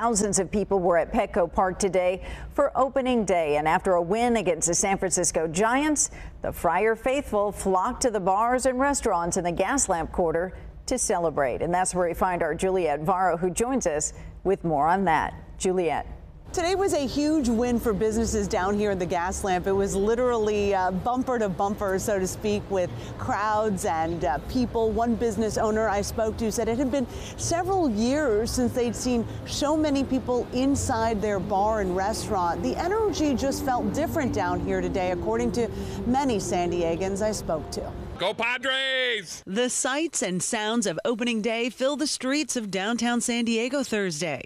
Thousands of people were at Petco Park today for opening day. And after a win against the San Francisco Giants, the Friar faithful flocked to the bars and restaurants in the Gaslamp Quarter to celebrate. And that's where we find our Juliette Vara, who joins us with more on that. Juliette. Today was a huge win for businesses down here in the Gaslamp. It was literally uh, bumper to bumper, so to speak, with crowds and uh, people. One business owner I spoke to said it had been several years since they'd seen so many people inside their bar and restaurant. The energy just felt different down here today, according to many San Diegans I spoke to. Go Padres! The sights and sounds of opening day fill the streets of downtown San Diego Thursday.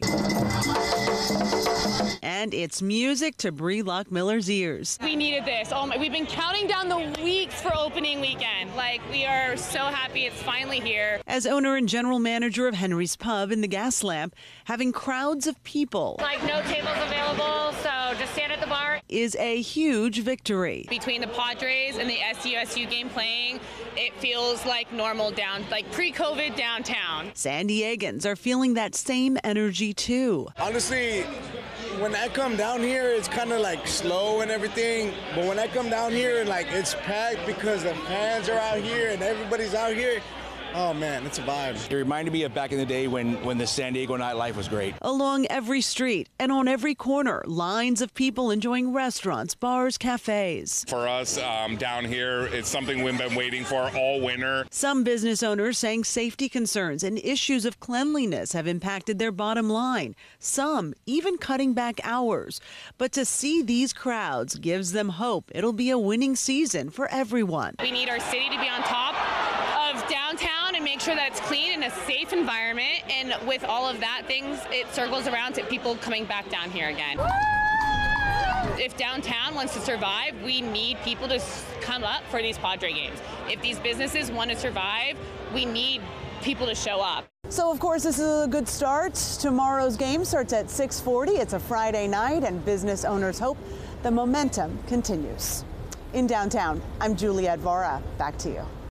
And it's music to Brie Lockmiller's ears. We needed this. Oh my, we've been counting down the weeks for opening weekend. Like, we are so happy it's finally here. As owner and general manager of Henry's Pub in the Gaslamp, having crowds of people. Like, no tables available, Is a huge victory. Between the Padres and the SDSU game playing, it feels like normal down, like pre COVID downtown. San Diegans are feeling that same energy too. Honestly, when I come down here, it's kind of like slow and everything. But when I come down here, and like it's packed because the fans are out here and everybody's out here. Oh man, it's a vibe. It reminded me of back in the day when, when the San Diego nightlife was great. Along every street and on every corner, lines of people enjoying restaurants, bars, cafes. For us um, down here, it's something we've been waiting for all winter. Some business owners saying safety concerns and issues of cleanliness have impacted their bottom line. Some even cutting back hours. But to see these crowds gives them hope it'll be a winning season for everyone. We need our city to be on top of downtown make sure that it's clean and a safe environment. And with all of that things, it circles around to people coming back down here again. If downtown wants to survive, we need people to come up for these Padre games. If these businesses want to survive, we need people to show up. So, of course, this is a good start. Tomorrow's game starts at 6:40. It's a Friday night, and business owners hope the momentum continues. In downtown, I'm Juliette Vara. Back to you.